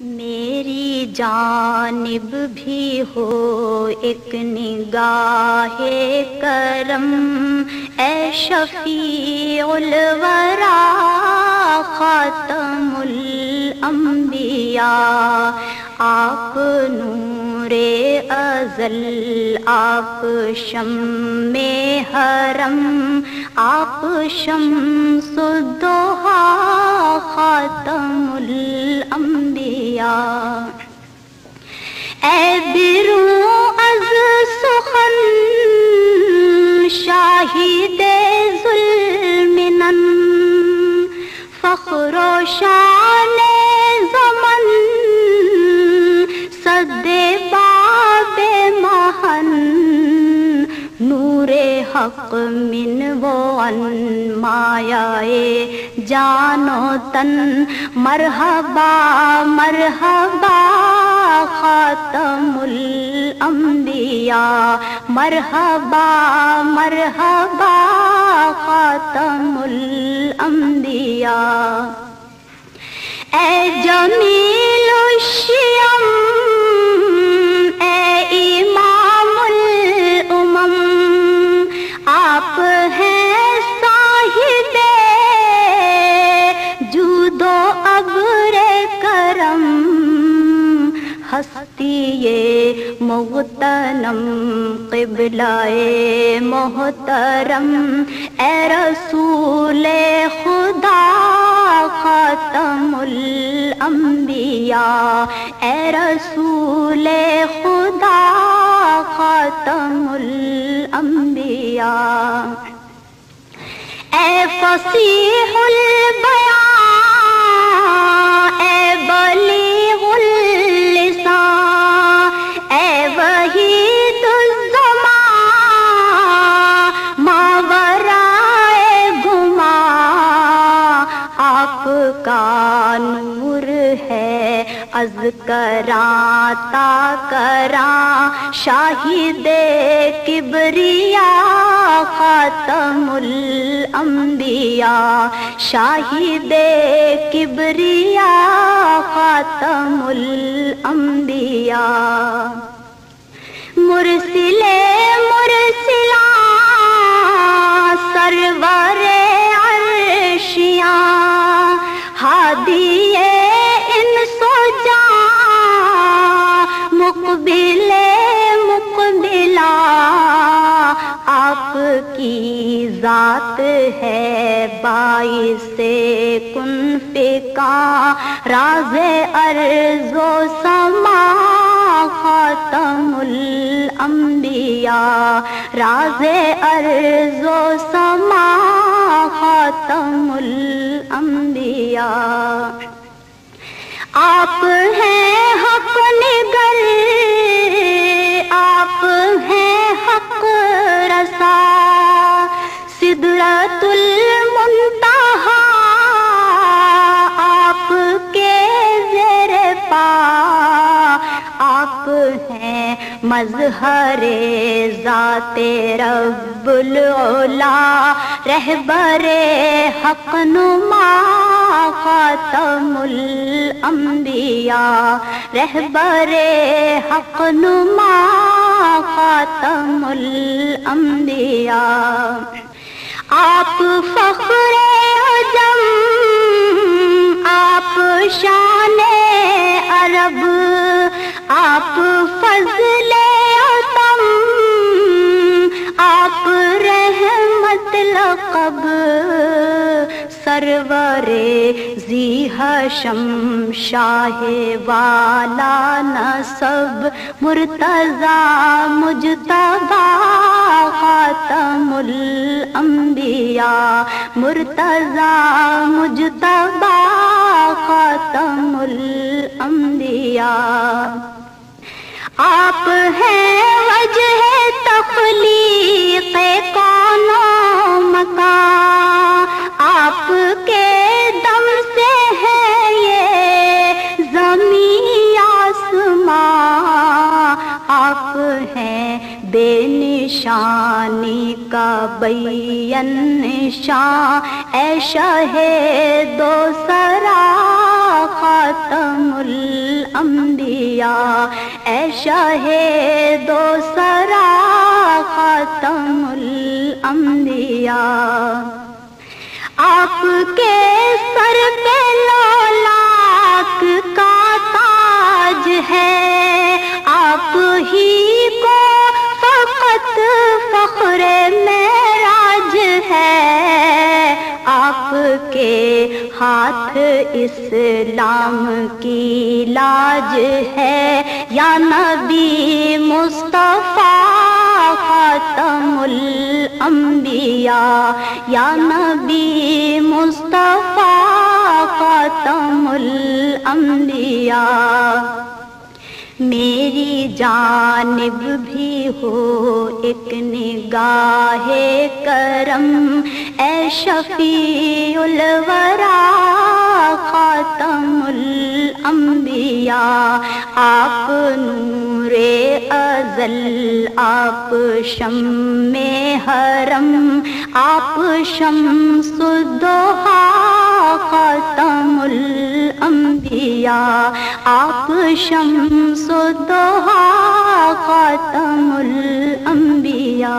میری جانب بھی ہو ایک نگاہ کرم، اے شفیع الورا، خاتم الانبیاء، آپ نور ازل، آپ شم حرم، آپ شمس الدوحا خاتم الانبیاء۔ ضياع أبرو أز سخن شاهد ظلمنا. فخر شعل زمن صد حق من و ان مایا جانو تن، مرحبا مرحبا، خاتم الانبیاء، مرحبا مرحبا، خاتم الانبیاء۔ اے جمیل الشیم ہستی مغتنم قبلہ محترم، اے رسول خدا خاتم الانبیاء، اے رسول خدا خاتم الانبیاء۔ اے فصیح البیان کا نور ہے، از کراں تا کراں شاہد کبریا، خاتم الانبیاء، شاہد کبریا، خاتم الانبیاء۔ مرسل مرسلا ذات ہے باعث کن فکا راز ارض و سما خاتم الانبیاء۔ راز ارض و سما خاتم الانبیاء۔ آپ ہیں حق نگر مظہر ذات رب العلا رہبر حق نما خاتم الانبیاء، رہبر حق نما خاتم الانبیاء۔ آپ فخر عجم، آپ شان عرب آپ فضل اتم، آپ رحمت لقب، سرور زی حشم شاہ والا نصب، مرتضی مجتبا خاتم الانبیاء، مرتضی مجتبا خاتم الانبیاء۔ آپ ہیں وجہ تخلیق کون مکان آپ کے دم سے ہے یہ زمین آسمان آپ ہیں بے نشانی کا بین نشان اے شاہ دو سرا خاتم الانبیاء اے شاہ دو سرا خاتم الانبیاء۔ آپ کے سر پہ لاک ہاتھ اسلام کی لاج ہے یا نبی مصطفیٰ خاتم الانبیاء؟ یا نبی مصطفیٰ خاتم الانبیاء؟ میری جانب بھی ہو ایک نگاہ کرم، اے شفیع الورا، خاتم الانبیاء، آپ نور ازل، آپ شم میں حرم، آپ شمس الدوحا خاتم الانبیاء آپ شمس الدوحا خاتم الانبیاء۔